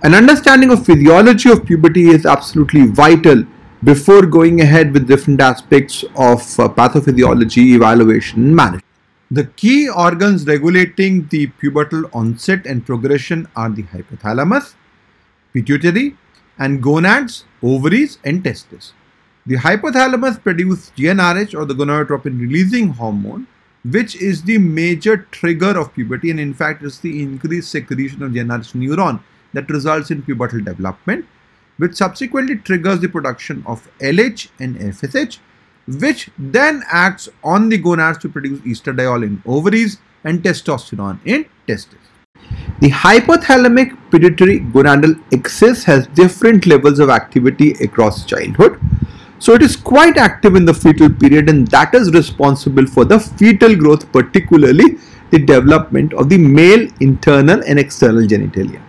An understanding of physiology of puberty is absolutely vital before going ahead with different aspects of uh, pathophysiology, evaluation, and management. The key organs regulating the pubertal onset and progression are the hypothalamus, pituitary, and gonads, ovaries, and testes. The hypothalamus produces GnRH or the gonadotropin releasing hormone, which is the major trigger of puberty and in fact is the increased secretion of GnRH neuron that results in pubertal development, which subsequently triggers the production of LH and FSH, which then acts on the gonads to produce estradiol in ovaries and testosterone in testes. The hypothalamic pituitary gonadal axis has different levels of activity across childhood. So it is quite active in the fetal period and that is responsible for the fetal growth particularly the development of the male internal and external genitalia.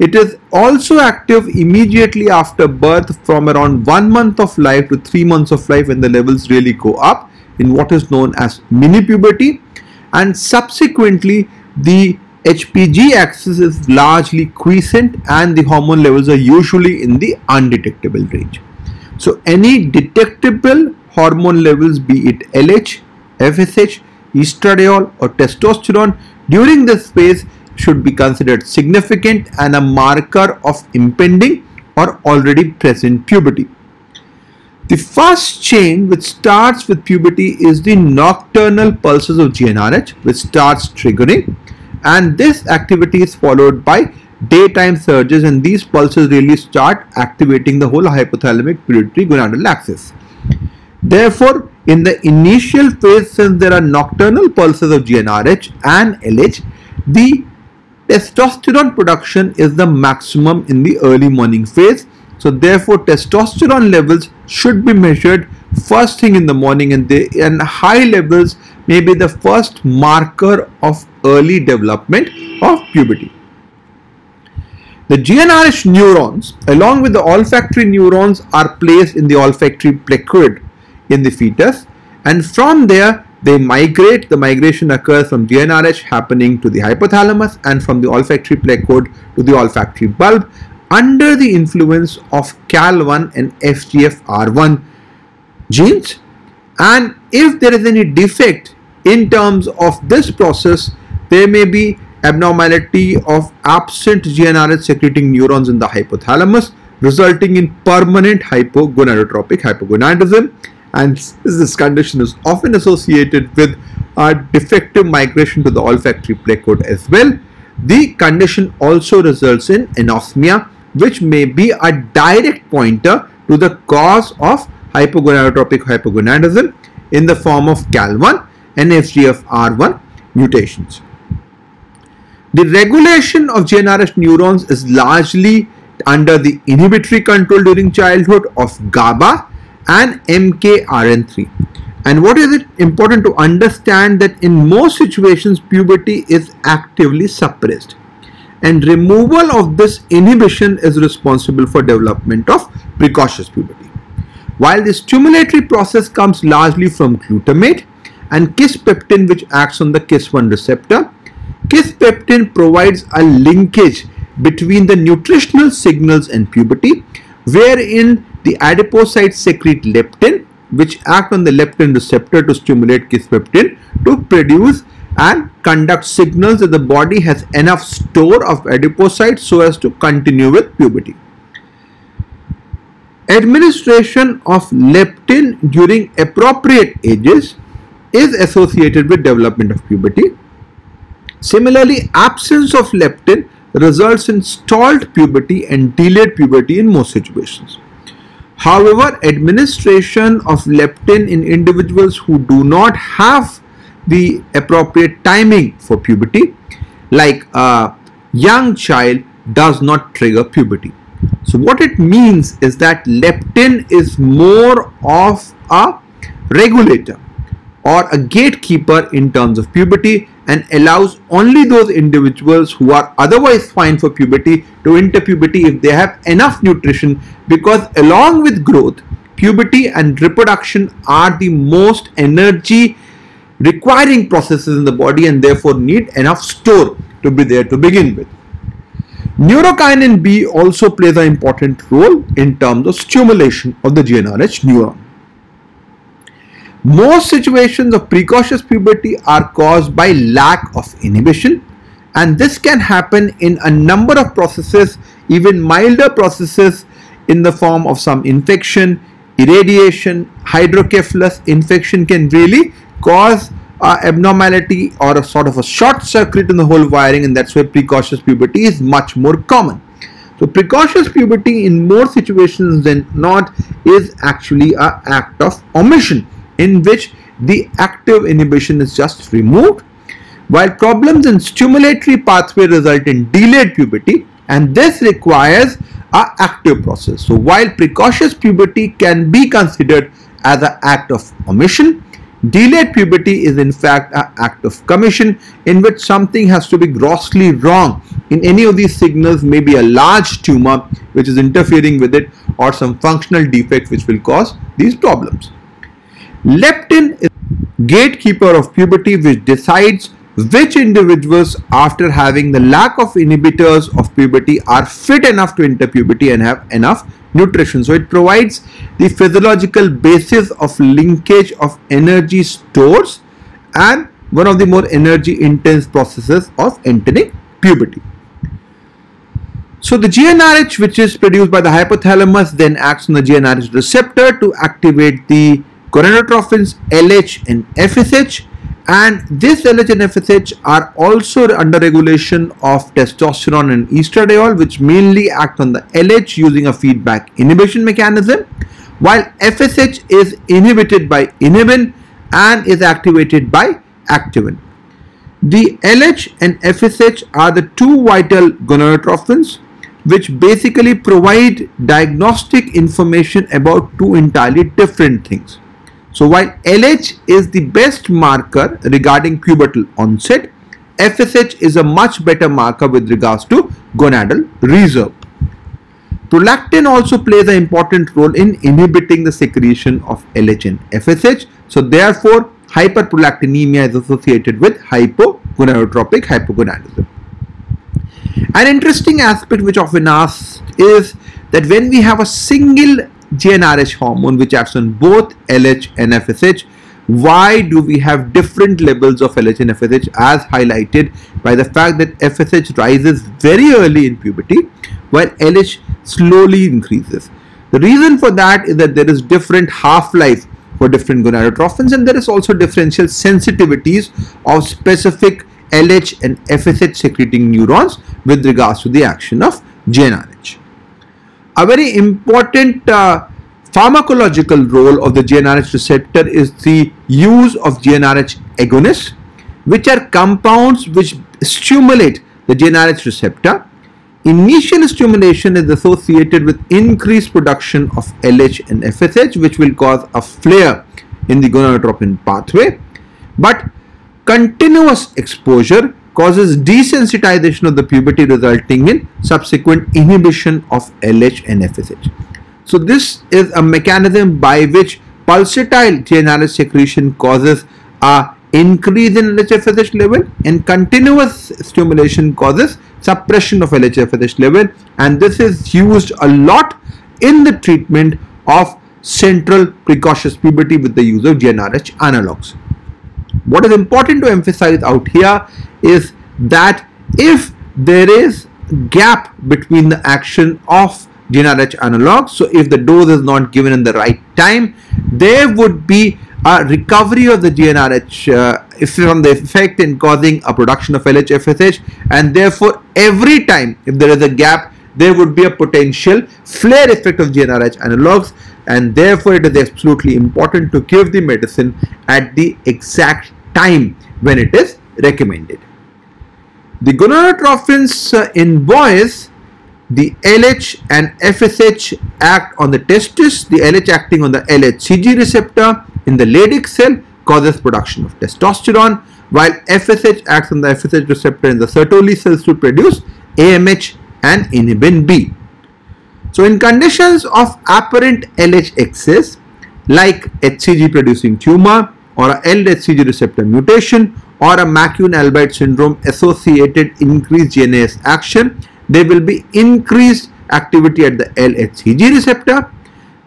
It is also active immediately after birth from around 1 month of life to 3 months of life when the levels really go up in what is known as mini puberty and subsequently the HPG axis is largely quiescent and the hormone levels are usually in the undetectable range. So any detectable hormone levels be it LH, FSH, estradiol or testosterone during this phase should be considered significant and a marker of impending or already present puberty. The first chain which starts with puberty is the nocturnal pulses of GnRH which starts triggering and this activity is followed by daytime surges and these pulses really start activating the whole hypothalamic pituitary gonadal axis. Therefore, in the initial phase since there are nocturnal pulses of GnRH and LH, the testosterone production is the maximum in the early morning phase. So therefore testosterone levels should be measured first thing in the morning and, they, and high levels may be the first marker of early development of puberty. The GnRH neurons along with the olfactory neurons are placed in the olfactory placode in the fetus and from there they migrate, the migration occurs from GnRH happening to the hypothalamus and from the olfactory placode to the olfactory bulb under the influence of KAL1 and FGFR1 genes. And if there is any defect in terms of this process there may be abnormality of absent GnRH secreting neurons in the hypothalamus resulting in permanent hypogonadotropic hypogonadism and this condition is often associated with a defective migration to the olfactory placode as well. The condition also results in anosmia which may be a direct pointer to the cause of hypogonadotropic hypogonadism in the form of KAL1 and FGFR1 mutations. The regulation of GnRH neurons is largely under the inhibitory control during childhood of GABA and MKRN3. And what is it important to understand that in most situations puberty is actively suppressed and removal of this inhibition is responsible for development of precocious puberty. While the stimulatory process comes largely from glutamate and kisspeptin which acts on the KISS1 receptor, kisspeptin provides a linkage between the nutritional signals and puberty wherein the adipocytes secrete leptin which act on the leptin receptor to stimulate kisspeptin to produce and conduct signals that the body has enough store of adipocytes so as to continue with puberty. Administration of leptin during appropriate ages is associated with development of puberty. Similarly, absence of leptin results in stalled puberty and delayed puberty in most situations. However, administration of leptin in individuals who do not have the appropriate timing for puberty, like a young child, does not trigger puberty. So what it means is that leptin is more of a regulator or a gatekeeper in terms of puberty and allows only those individuals who are otherwise fine for puberty to enter puberty if they have enough nutrition because along with growth puberty and reproduction are the most energy requiring processes in the body and therefore need enough store to be there to begin with. Neurokinin B also plays an important role in terms of stimulation of the GnRH neuron. Most situations of precocious puberty are caused by lack of inhibition and this can happen in a number of processes, even milder processes in the form of some infection, irradiation, hydrocephalus infection can really cause uh, abnormality or a sort of a short circuit in the whole wiring and that's why precocious puberty is much more common. So precocious puberty in more situations than not is actually an act of omission in which the active inhibition is just removed while problems in stimulatory pathway result in delayed puberty and this requires a active process. So while precocious puberty can be considered as an act of omission, Delayed puberty is in fact an act of commission in which something has to be grossly wrong in any of these signals may be a large tumor which is interfering with it or some functional defect which will cause these problems. Leptin is gatekeeper of puberty which decides which individuals after having the lack of inhibitors of puberty are fit enough to enter puberty and have enough nutrition. So it provides the physiological basis of linkage of energy stores and one of the more energy intense processes of entering puberty. So the GnRH which is produced by the hypothalamus then acts on the GnRH receptor to activate the gonadotrophins LH and FSH and this LH and FSH are also under regulation of testosterone and estradiol which mainly act on the LH using a feedback inhibition mechanism while FSH is inhibited by inhibin and is activated by activin. The LH and FSH are the two vital gonadotrophins which basically provide diagnostic information about two entirely different things. So while LH is the best marker regarding pubertal onset, FSH is a much better marker with regards to gonadal reserve. Prolactin also plays an important role in inhibiting the secretion of LH and FSH. So therefore, hyperprolactinemia is associated with hypogonadotropic hypogonadism. An interesting aspect which often asked is that when we have a single GnRH hormone which acts on both LH and FSH. Why do we have different levels of LH and FSH as highlighted by the fact that FSH rises very early in puberty while LH slowly increases. The reason for that is that there is different half-life for different gonadotrophins and there is also differential sensitivities of specific LH and FSH secreting neurons with regards to the action of GnRH a very important uh, pharmacological role of the GnRH receptor is the use of GnRH agonists, which are compounds which stimulate the GnRH receptor. Initial stimulation is associated with increased production of LH and FSH, which will cause a flare in the gonadotropin pathway. But continuous exposure causes desensitization of the puberty resulting in subsequent inhibition of LH and FSH. So this is a mechanism by which pulsatile GnRH secretion causes a increase in LH-FSH level and continuous stimulation causes suppression of LH-FSH level and this is used a lot in the treatment of central precocious puberty with the use of GnRH analogs. What is important to emphasize out here is that if there is gap between the action of GnRH analogs, so if the dose is not given in the right time, there would be a recovery of the GnRH uh, from the effect in causing a production of LH-FSH and therefore every time if there is a gap there would be a potential flare effect of GnRH analogs and therefore it is absolutely important to give the medicine at the exact time when it is recommended. The gonadotrophins uh, in boys, the LH and FSH act on the testis, the LH acting on the LHCG receptor in the Leydig cell causes production of testosterone, while FSH acts on the FSH receptor in the Sertoli cells to produce AMH and inhibin B. So in conditions of apparent LH excess like HCG producing tumor or a LHCG receptor mutation or a McCune-Albright syndrome associated increased GNAS action, there will be increased activity at the LHCG receptor,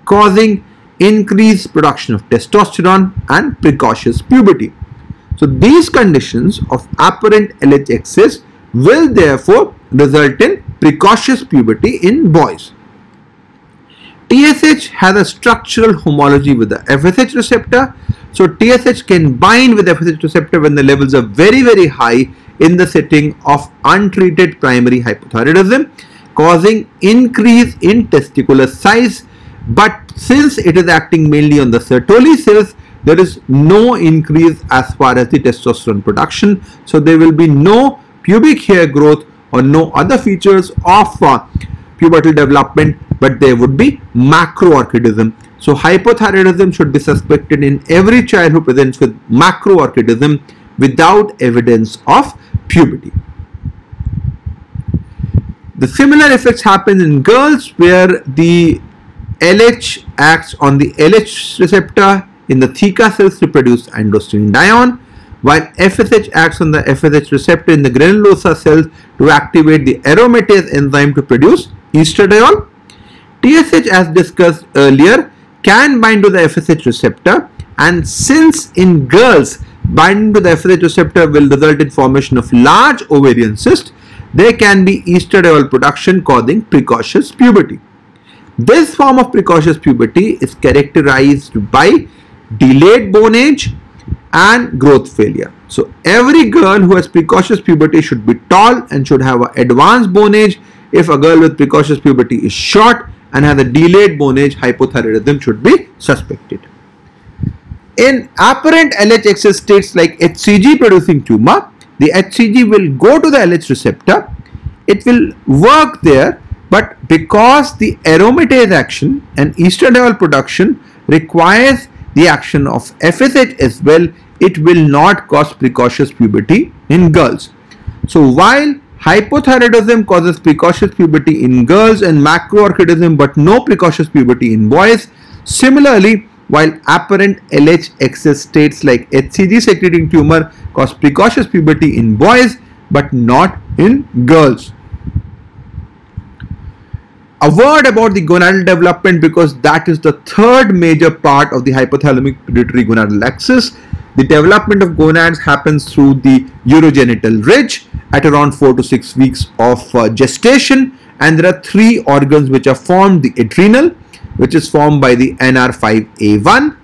causing increased production of testosterone and precocious puberty. So these conditions of apparent LH excess will therefore result in precocious puberty in boys. TSH has a structural homology with the FSH receptor. So TSH can bind with FSH receptor when the levels are very very high in the setting of untreated primary hypothyroidism causing increase in testicular size but since it is acting mainly on the Sertoli cells there is no increase as far as the testosterone production so there will be no pubic hair growth or no other features of uh, pubertal development but there would be macroorchidism so hypothyroidism should be suspected in every child who presents with macroorchidism without evidence of puberty. The similar effects happen in girls where the LH acts on the LH receptor in the theca cells to produce androstenedione while FSH acts on the FSH receptor in the granulosa cells to activate the aromatase enzyme to produce estradiol. TSH as discussed earlier can bind to the FSH receptor and since in girls binding to the FSH receptor will result in formation of large ovarian cyst, there can be estradiol production causing precocious puberty. This form of precocious puberty is characterized by delayed bone age and growth failure. So every girl who has precocious puberty should be tall and should have an advanced bone age. If a girl with precocious puberty is short and has a delayed bone age, hypothyroidism should be suspected. In apparent LH excess states like HCG producing tumor, the HCG will go to the LH receptor, it will work there, but because the aromatase action and estradiol production requires the action of FSH as well, it will not cause precocious puberty in girls. So while hypothyroidism causes precocious puberty in girls and macroorchidism but no precocious puberty in boys, similarly while apparent LH excess states like HCG secreting tumor cause precocious puberty in boys but not in girls. A word about the gonadal development because that is the third major part of the hypothalamic pituitary gonadal axis. The development of gonads happens through the urogenital ridge at around 4 to 6 weeks of uh, gestation and there are three organs which are formed the adrenal, which is formed by the NR5A1,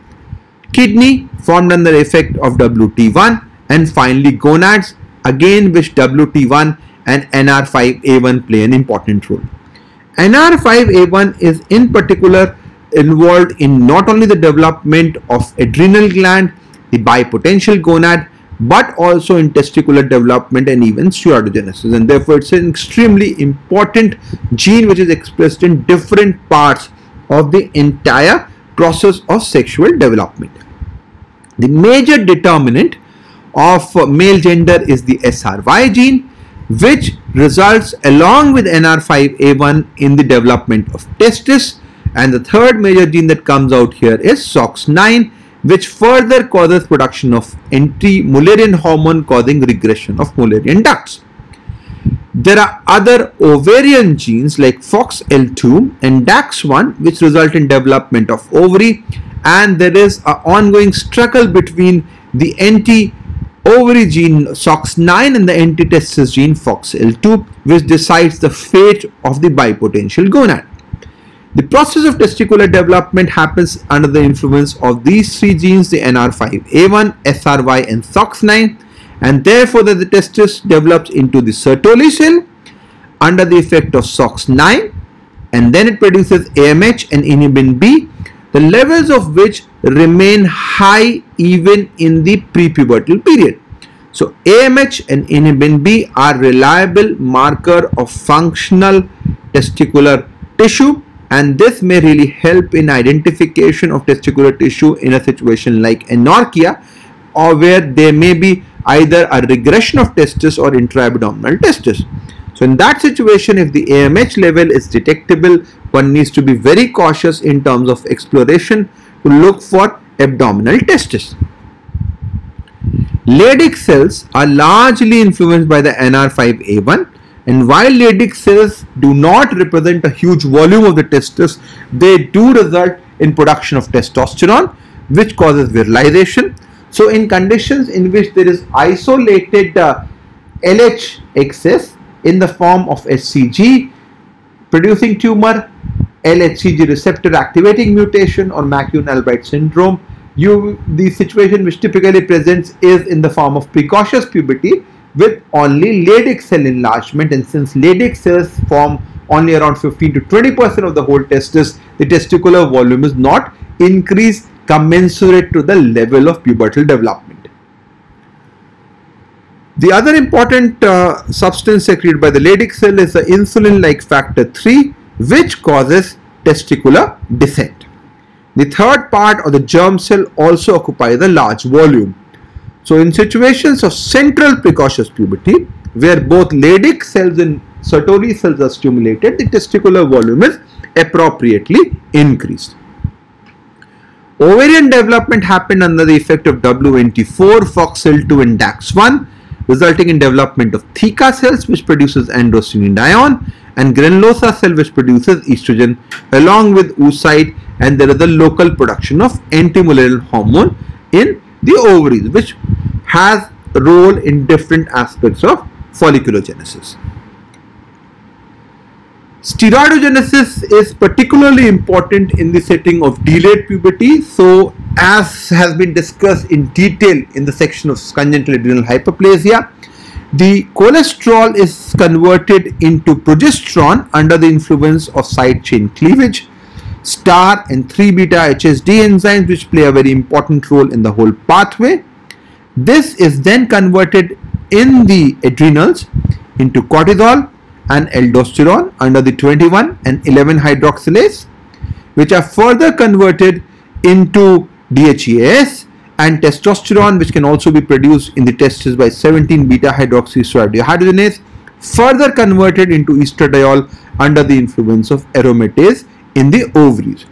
kidney formed under effect of WT1 and finally gonads again which WT1 and NR5A1 play an important role. NR5A1 is in particular involved in not only the development of adrenal gland, the bipotential gonad, but also in testicular development and even steroidogenesis and therefore it's an extremely important gene which is expressed in different parts of the entire process of sexual development. The major determinant of male gender is the SRY gene which results along with NR5A1 in the development of testis and the third major gene that comes out here is SOX9 which further causes production of anti-Mullerian hormone causing regression of Mullerian ducts. There are other ovarian genes like FOXL2 and DAX1 which result in development of ovary and there is an ongoing struggle between the anti ovary gene SOX9 and the anti-testis gene FOXL2 which decides the fate of the bipotential gonad. The process of testicular development happens under the influence of these three genes the NR5A1, SRY and SOX9 and therefore the testis develops into the Sertoli cell under the effect of SOX9 and then it produces AMH and inhibin B the levels of which remain high even in the prepubertal period. So AMH and inhibin B are reliable marker of functional testicular tissue and this may really help in identification of testicular tissue in a situation like anorchia or where there may be either a regression of testis or intra-abdominal testis. So in that situation, if the AMH level is detectable, one needs to be very cautious in terms of exploration to look for abdominal testis. Leydig cells are largely influenced by the NR5A1 And while Leydig cells do not represent a huge volume of the testis, they do result in production of testosterone, which causes virilization. So, in conditions in which there is isolated uh, LH excess in the form of HCG producing tumor, LHCG receptor activating mutation or McCune-Albright syndrome, you the situation which typically presents is in the form of precocious puberty with only Leydig cell enlargement and since Leydig cells form only around 15 to 20 percent of the whole testis, the testicular volume is not increased commensurate to the level of pubertal development. The other important uh, substance secreted by the Leydig cell is the insulin-like factor 3 which causes testicular descent. The third part of the germ cell also occupies a large volume. So in situations of central precocious puberty where both Leydig cells and Sertoli cells are stimulated, the testicular volume is appropriately increased. Ovarian development happened under the effect of WNT4, FOXL2 and DAX1 resulting in development of theca cells which produces androstenedione and granulosa cell which produces estrogen along with oocyte and there is a local production of antimullerian hormone in the ovaries which has a role in different aspects of folliculogenesis. Steroidogenesis is particularly important in the setting of delayed puberty. So, as has been discussed in detail in the section of congenital adrenal hyperplasia, the cholesterol is converted into progesterone under the influence of side chain cleavage. Star and 3 beta HSD enzymes which play a very important role in the whole pathway. This is then converted in the adrenals into cortisol and aldosterone under the 21 and 11 hydroxylase which are further converted into DHEAS and testosterone which can also be produced in the testes by 17 beta hydroxysteroid dehydrogenase further converted into estradiol under the influence of aromatase in the ovaries.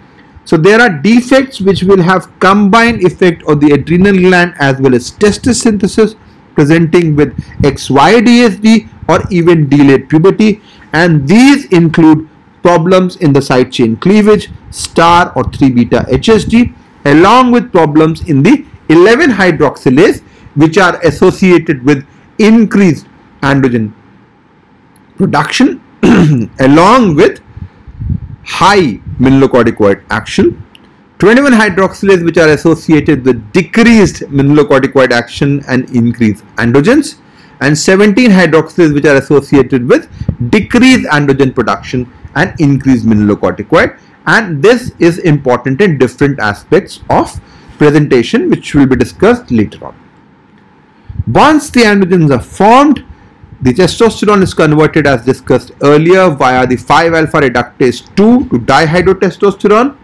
So there are defects which will have combined effect on the adrenal gland as well as testis synthesis presenting with XYDSD or even delayed puberty and these include problems in the side chain cleavage, star or 3 beta HSD along with problems in the 11 hydroxylase which are associated with increased androgen production along with high mineralocorticoid action. 21 hydroxylase which are associated with decreased mineralocorticoid action and increased androgens. And 17 hydroxylase which are associated with decreased androgen production and increased mineralocorticoid and this is important in different aspects of presentation which will be discussed later on. Once the androgens are formed, the testosterone is converted as discussed earlier via the 5-alpha reductase 2 to dihydrotestosterone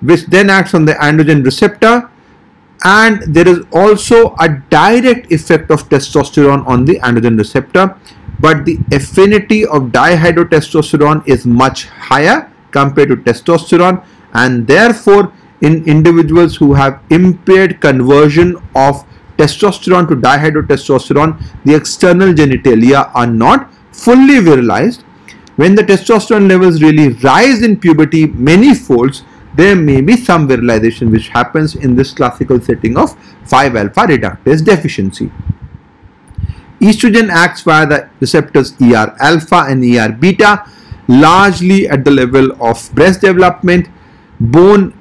which then acts on the androgen receptor. And there is also a direct effect of testosterone on the androgen receptor but the affinity of dihydrotestosterone is much higher compared to testosterone. And therefore in individuals who have impaired conversion of testosterone to dihydrotestosterone the external genitalia are not fully virilized when the testosterone levels really rise in puberty many folds there may be some virilization which happens in this classical setting of 5-alpha reductase deficiency. Estrogen acts via the receptors ER alpha and ER beta largely at the level of breast development, bone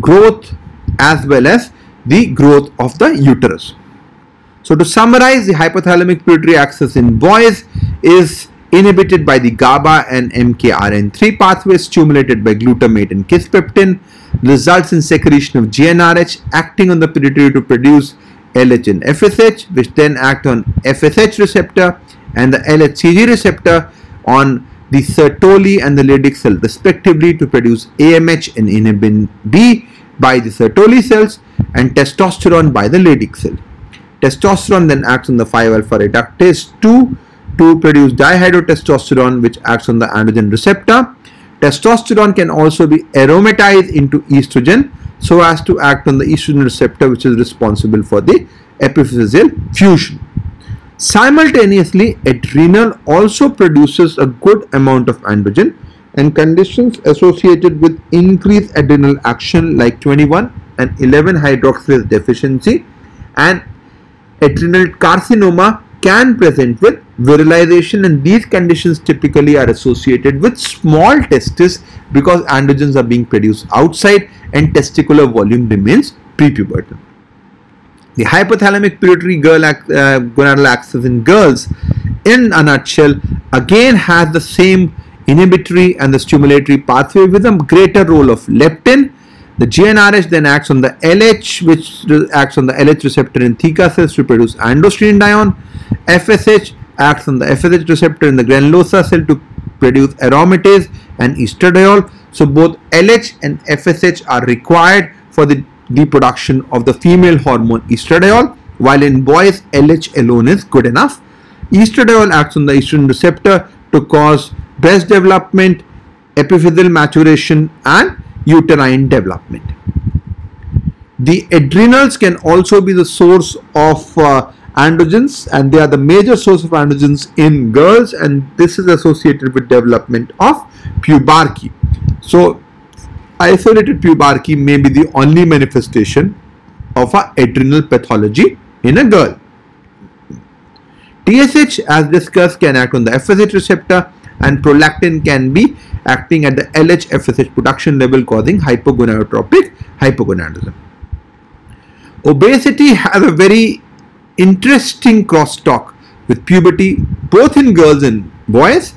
growth as well as the growth of the uterus. So to summarize the hypothalamic pituitary axis in boys is inhibited by the GABA and MKRN3 pathways stimulated by glutamate and kisspeptin results in secretion of GnRH acting on the pituitary to produce LH and FSH which then act on FSH receptor and the LHCG receptor on the Sertoli and the Leydig cell respectively to produce AMH and inhibin B by the Sertoli cells and testosterone by the Leydig cell. Testosterone then acts on the 5-alpha reductase 2 to produce dihydrotestosterone which acts on the androgen receptor. Testosterone can also be aromatized into estrogen so as to act on the estrogen receptor which is responsible for the epiphyseal fusion. Simultaneously, adrenal also produces a good amount of androgen and conditions associated with increased adrenal action like 21 and 11 hydroxylase deficiency and adrenal carcinoma can present with virilization and these conditions typically are associated with small testes because androgens are being produced outside and testicular volume remains prepubertal. The hypothalamic pituitary girl, uh, gonadal axis in girls in a nutshell again has the same inhibitory and the stimulatory pathway with a greater role of leptin. The GnRH then acts on the LH which acts on the LH receptor in theca cells to produce androstenedione. FSH acts on the FSH receptor in the granulosa cell to produce aromatase and estradiol. So both LH and FSH are required for the the production of the female hormone estradiol while in boys LH alone is good enough. Estradiol acts on the estrogen receptor to cause breast development, epiphyseal maturation and uterine development. The adrenals can also be the source of uh, androgens and they are the major source of androgens in girls and this is associated with development of pubarche. So isolated pubarche may be the only manifestation of a adrenal pathology in a girl. TSH as discussed can act on the FSH receptor and prolactin can be acting at the LH FSH production level causing hypogonadotropic hypogonadism. Obesity has a very interesting crosstalk with puberty both in girls and boys.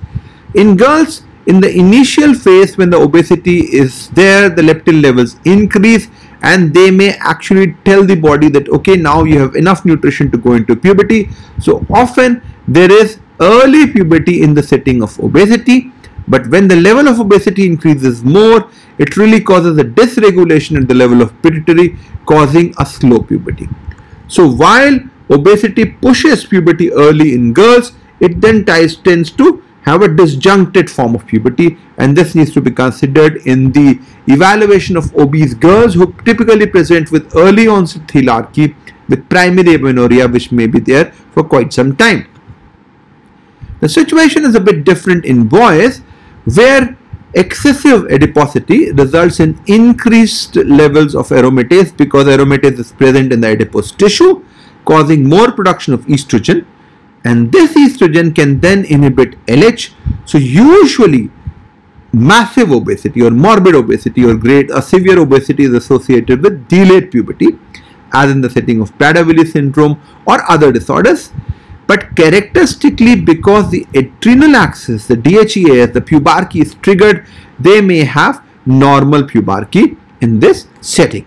In girls, in the initial phase when the obesity is there the leptin levels increase and they may actually tell the body that okay now you have enough nutrition to go into puberty so often there is early puberty in the setting of obesity but when the level of obesity increases more it really causes a dysregulation at the level of pituitary causing a slow puberty so while obesity pushes puberty early in girls it then ties, tends to have a disjuncted form of puberty and this needs to be considered in the evaluation of obese girls who typically present with early onset thelarche with primary amenorrhea which may be there for quite some time. The situation is a bit different in boys where excessive adiposity results in increased levels of aromatase because aromatase is present in the adipose tissue causing more production of estrogen and this estrogen can then inhibit LH. So usually massive obesity or morbid obesity or great or severe obesity is associated with delayed puberty as in the setting of Prader-Willi syndrome or other disorders. But characteristically because the adrenal axis, the DHEAS, the pubarche is triggered, they may have normal pubarche in this setting.